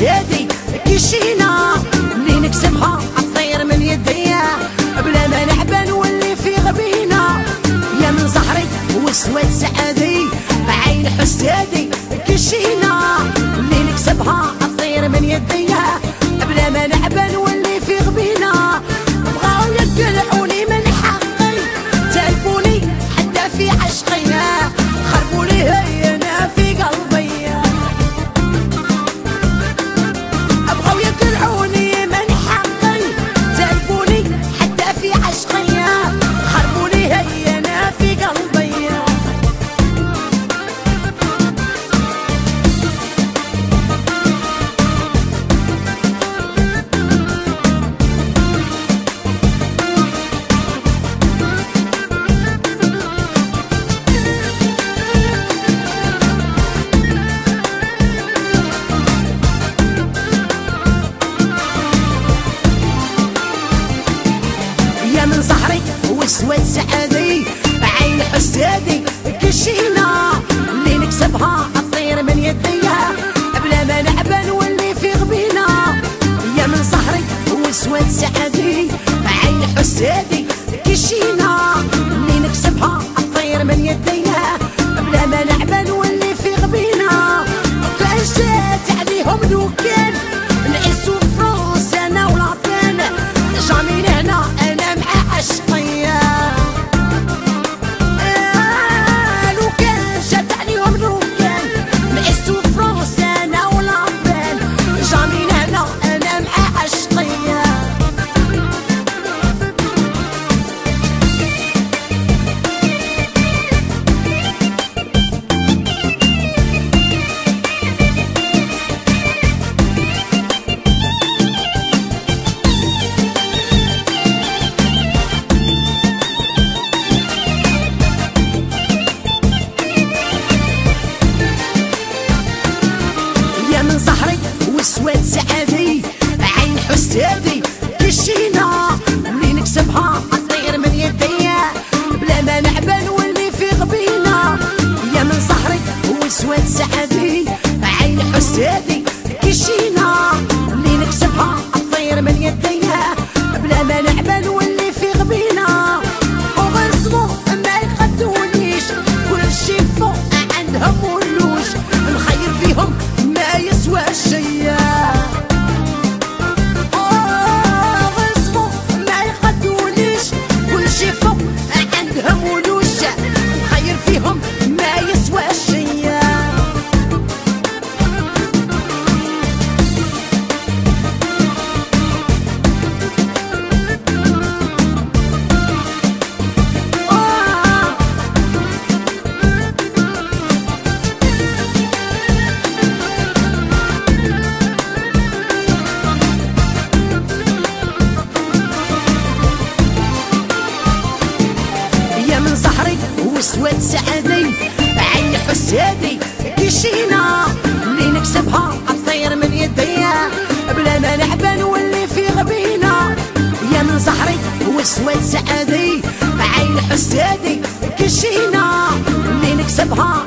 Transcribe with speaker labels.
Speaker 1: زادي كي شينا منين نكسبها؟ تطير من يديا بلا ما نحبى نولي في غبينا. يا من زهري وسواد سعادي بعين حسادي كي شينا منين نكسبها؟ تطير من يديا وسواد سعادي عين حسادي كشينا اللي نكسبها الطير من يديا. بلا ما نعبى نولي في غبينا. يا من زهري وسواد سعادي عين حسادي وسواد سعادي عين حسادي كشينا اللي نكسبها الطير من يديا بلا ما نعبى نولي في غبينا يا من زهري وسواد سعادي عين حسادي كشينا اللي نكسبها الطير من يديا بلا ما نعبى نولي في غبينا وغرسمو ما يقدونيش. كل شي فوق عندهم ولوش. الخير فيهم ما يسوى شيء وسواد سعادي عين حسادي كشينا. اللي نكسبها الطير من يديا بلا ما نعبى نولي في غبينا. يا من زهري وسواد سعادي عين حسادي كشينا. اللي نكسبها